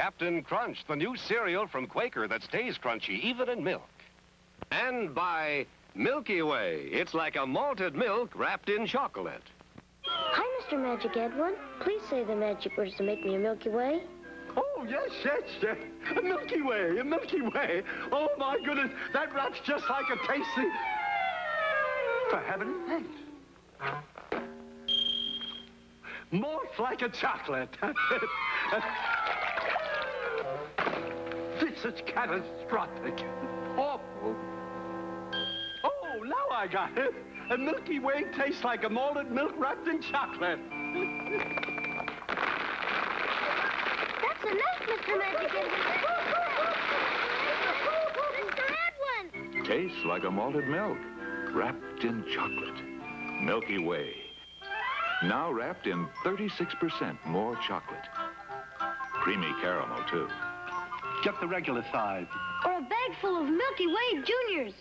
Captain Crunch, the new cereal from Quaker that stays crunchy even in milk. And by Milky Way. It's like a malted milk wrapped in chocolate. Hi, Mr. Magic Edwin. Please say the magic words to make me a Milky Way. Oh, yes, yes, yes. A Milky Way, a Milky Way. Oh, my goodness, that wraps just like a tasty... For heaven's sake. More like a chocolate. this is catastrophic. Awful. Oh, now I got it. A Milky Way tastes like a malted milk wrapped in chocolate. That's enough, Mr. Magic Mr. Edwin! Tastes like a malted milk, wrapped in chocolate. Milky Way. Now wrapped in 36% more chocolate. Creamy caramel, too. Get the regular size. Or a bag full of Milky Way Juniors.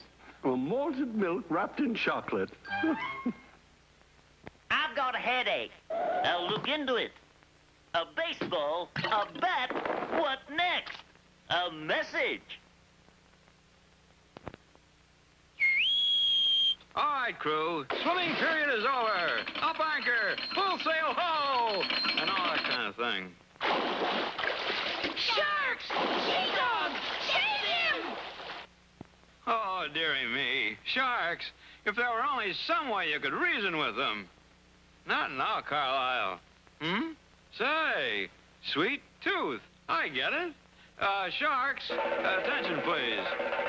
A malted milk wrapped in chocolate. I've got a headache. I'll look into it. A baseball, a bat, what next? A message. All right, crew. Swimming period is over. Up anchor, full sail ho, and all that kind of thing. Sharks! Sea dogs! Save him! Oh, dearie me. Sharks. If there were only some way you could reason with them. Not now, Carlisle. Hmm? Say, sweet tooth. I get it. Uh, sharks, attention, please.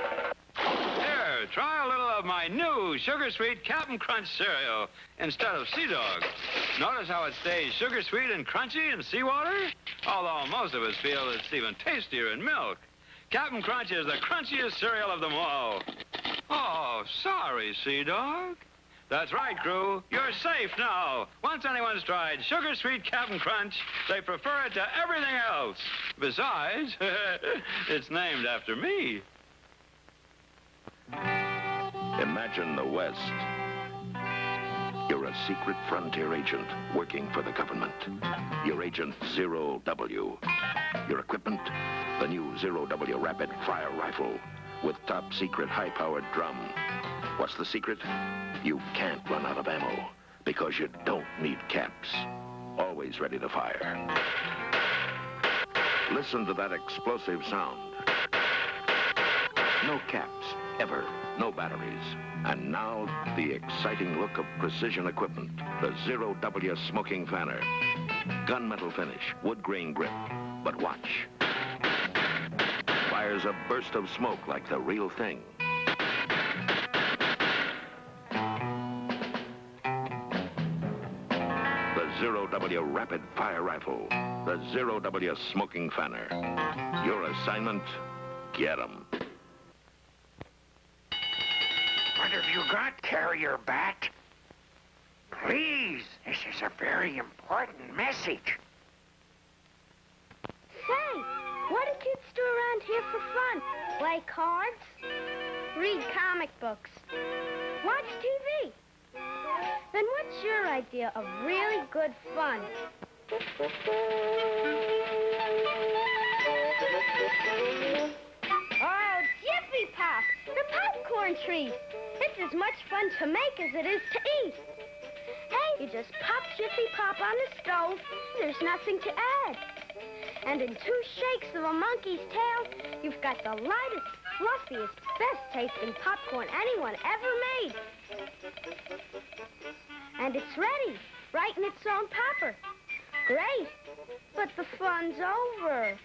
Try a little of my new Sugar Sweet Captain Crunch cereal instead of Sea Dog. Notice how it stays sugar sweet and crunchy in seawater? Although most of us feel it's even tastier in milk. Captain Crunch is the crunchiest cereal of them all. Oh, sorry, Sea Dog. That's right, crew. You're safe now. Once anyone's tried Sugar Sweet Captain Crunch, they prefer it to everything else. Besides, it's named after me. Imagine the West. You're a secret frontier agent working for the government. You're Agent Zero W. Your equipment? The new Zero W rapid fire rifle with top secret high-powered drum. What's the secret? You can't run out of ammo because you don't need caps. Always ready to fire. Listen to that explosive sound. No caps, ever. No batteries. And now, the exciting look of precision equipment. The Zero W smoking fanner. Gunmetal finish, wood grain grip. But watch. Fires a burst of smoke like the real thing. The Zero W rapid fire rifle. The Zero W smoking fanner. Your assignment, get 'em. What have you got, Carrier Bat? Please, this is a very important message. Say, what do kids do around here for fun? Play cards? Read comic books? Watch TV? Then what's your idea of really good fun? The popcorn treat. It's as much fun to make as it is to eat. Hey, you just pop Jiffy Pop on the stove. There's nothing to add. And in two shakes of a monkey's tail, you've got the lightest, fluffiest, best tasting popcorn anyone ever made. And it's ready, right in its own popper. Great, but the fun's over.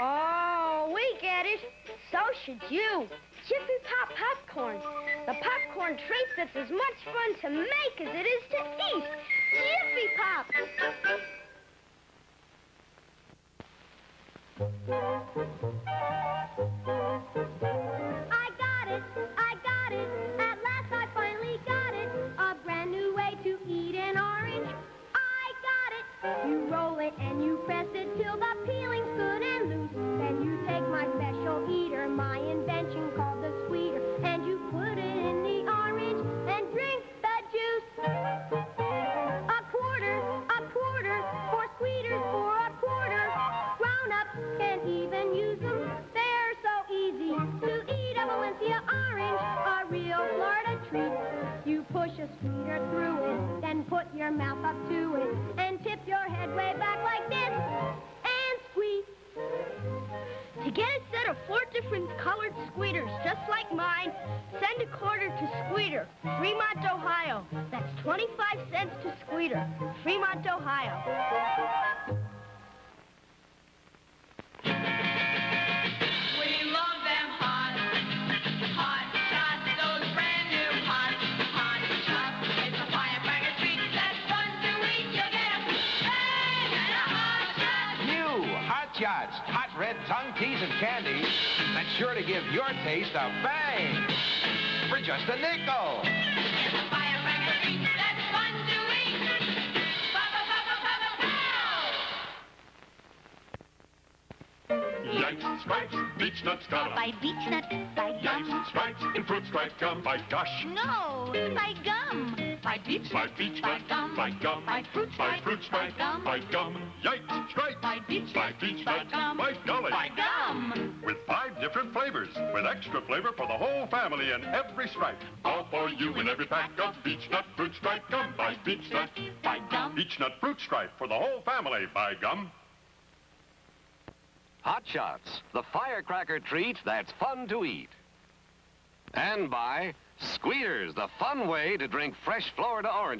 Oh, we get it. So should you. Jiffy Pop popcorn. The popcorn treat that's as much fun to make as it is to eat. Jiffy Pop. I got it. I got it. At last I finally got it. A brand new way to eat an orange. I got it. You roll it and you press it till the your mouth up to it and tip your head way back like this and squeeze. To get a set of four different colored squeeters just like mine, send a quarter to Squeeter, Fremont, Ohio. That's 25 cents to Squeeter, Fremont, Ohio. Hot hot red tongue teas and candies that's sure to give your taste a bang for just a nickel. Yikes and stripes, beech nuts got 'em. By beech nut, by Yikes gum. and stripes, in fruit stripes gum. By gosh, No, by gum. By beech by beech nut, by gum, by fruit by stripe, fruit stripe, by gum. by gum. Yikes, stripes, by beech by beech nut, gum, by golly. by gum. With five different flavors, with extra flavor for the whole family in every stripe. All for you in every pack of beech nut fruit stripe gum. By beech nut, By gum. beech nut fruit stripe for the whole family. By gum. Hot Shots, the firecracker treat that's fun to eat. And by Squeeters, the fun way to drink fresh Florida oranges.